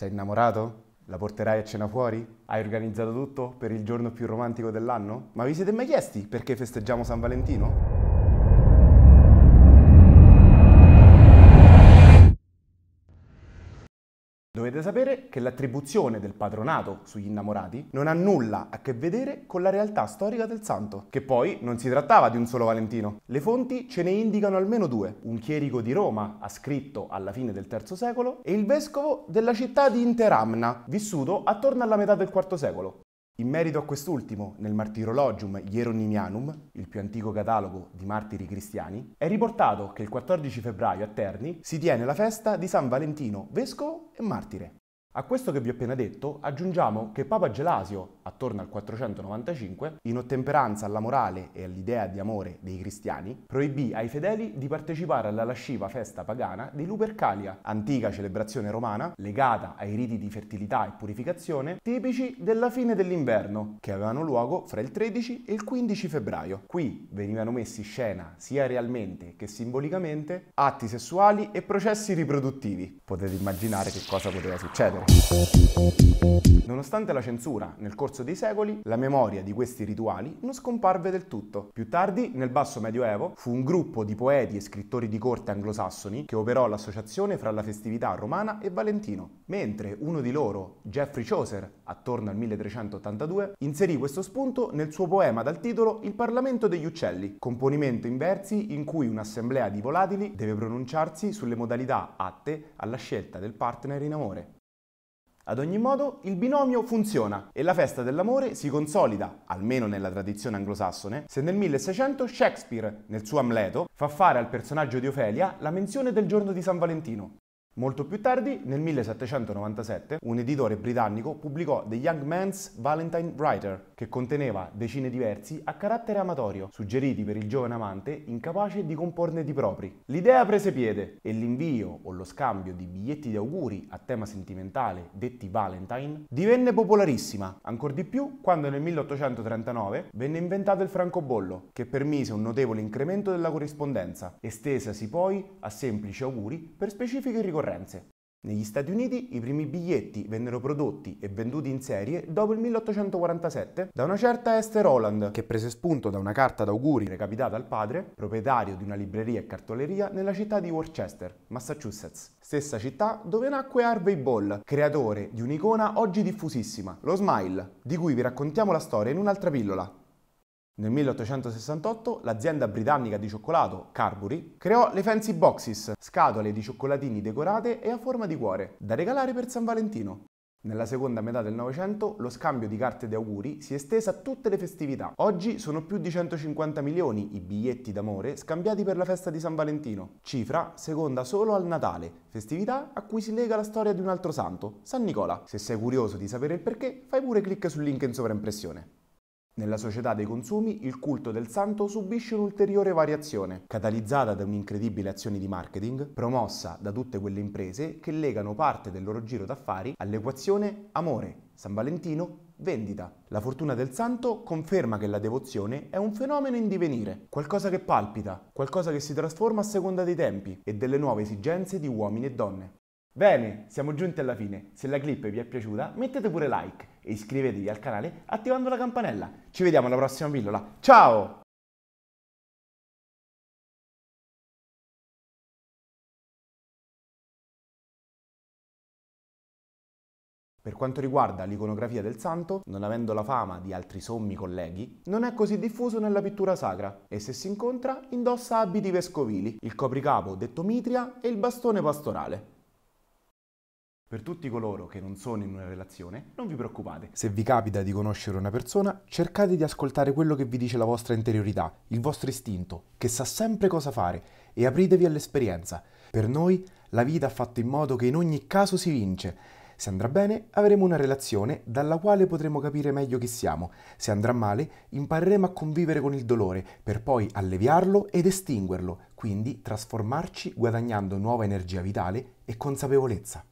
Sei innamorato? La porterai a cena fuori? Hai organizzato tutto per il giorno più romantico dell'anno? Ma vi siete mai chiesti perché festeggiamo San Valentino? Dovete sapere che l'attribuzione del patronato sugli innamorati non ha nulla a che vedere con la realtà storica del santo, che poi non si trattava di un solo Valentino. Le fonti ce ne indicano almeno due. Un chierico di Roma, ascritto alla fine del III secolo, e il vescovo della città di Interamna, vissuto attorno alla metà del IV secolo. In merito a quest'ultimo, nel Martirologium Hieronymianum, il più antico catalogo di martiri cristiani, è riportato che il 14 febbraio a Terni si tiene la festa di San Valentino, vescovo e martire. A questo che vi ho appena detto aggiungiamo che Papa Gelasio, attorno al 495, in ottemperanza alla morale e all'idea di amore dei cristiani, proibì ai fedeli di partecipare alla lasciva festa pagana di Lupercalia, antica celebrazione romana legata ai riti di fertilità e purificazione tipici della fine dell'inverno, che avevano luogo fra il 13 e il 15 febbraio. Qui venivano messi in scena, sia realmente che simbolicamente, atti sessuali e processi riproduttivi. Potete immaginare che cosa poteva succedere genere. Nonostante la censura nel corso dei secoli, la memoria di questi rituali non scomparve del tutto. Più tardi, nel basso medioevo, fu un gruppo di poeti e scrittori di corte anglosassoni che operò l'associazione fra la festività romana e Valentino, mentre uno di loro, Geoffrey Chaucer, attorno al 1382, inserì questo spunto nel suo poema dal titolo Il Parlamento degli Uccelli, componimento in versi in cui un'assemblea di volatili deve pronunciarsi sulle modalità atte alla scelta del partner in amore. Ad ogni modo, il binomio funziona e la festa dell'amore si consolida, almeno nella tradizione anglosassone, se nel 1600 Shakespeare, nel suo Amleto, fa fare al personaggio di Ofelia la menzione del giorno di San Valentino. Molto più tardi, nel 1797, un editore britannico pubblicò The Young Man's Valentine Writer, che conteneva decine di versi a carattere amatorio, suggeriti per il giovane amante incapace di comporne di propri. L'idea prese piede e l'invio o lo scambio di biglietti di auguri a tema sentimentale, detti Valentine, divenne popolarissima, ancor di più quando nel 1839 venne inventato il francobollo, che permise un notevole incremento della corrispondenza, estesasi poi a semplici auguri per specifiche ricorrenze concorrenze. Negli Stati Uniti i primi biglietti vennero prodotti e venduti in serie dopo il 1847 da una certa Esther Holland, che prese spunto da una carta d'auguri recapitata al padre, proprietario di una libreria e cartoleria nella città di Worcester, Massachusetts. Stessa città dove nacque Harvey Ball, creatore di un'icona oggi diffusissima, lo Smile, di cui vi raccontiamo la storia in un'altra pillola, nel 1868 l'azienda britannica di cioccolato Carbury creò le Fancy Boxes, scatole di cioccolatini decorate e a forma di cuore, da regalare per San Valentino. Nella seconda metà del Novecento lo scambio di carte di auguri si è estesa a tutte le festività. Oggi sono più di 150 milioni i biglietti d'amore scambiati per la festa di San Valentino, cifra seconda solo al Natale, festività a cui si lega la storia di un altro santo, San Nicola. Se sei curioso di sapere il perché, fai pure clic sul link in sovraimpressione. Nella società dei consumi il culto del santo subisce un'ulteriore variazione, catalizzata da un'incredibile azione di marketing promossa da tutte quelle imprese che legano parte del loro giro d'affari all'equazione amore, San Valentino, vendita. La fortuna del santo conferma che la devozione è un fenomeno in divenire, qualcosa che palpita, qualcosa che si trasforma a seconda dei tempi e delle nuove esigenze di uomini e donne. Bene, siamo giunti alla fine. Se la clip vi è piaciuta mettete pure like e iscrivetevi al canale attivando la campanella. Ci vediamo alla prossima pillola. Ciao! Per quanto riguarda l'iconografia del santo, non avendo la fama di altri sommi colleghi, non è così diffuso nella pittura sacra e se si incontra indossa abiti vescovili, il copricapo detto mitria e il bastone pastorale. Per tutti coloro che non sono in una relazione, non vi preoccupate. Se vi capita di conoscere una persona, cercate di ascoltare quello che vi dice la vostra interiorità, il vostro istinto, che sa sempre cosa fare, e apritevi all'esperienza. Per noi la vita ha fatto in modo che in ogni caso si vince. Se andrà bene, avremo una relazione dalla quale potremo capire meglio chi siamo. Se andrà male, impareremo a convivere con il dolore, per poi alleviarlo ed estinguerlo, quindi trasformarci guadagnando nuova energia vitale e consapevolezza.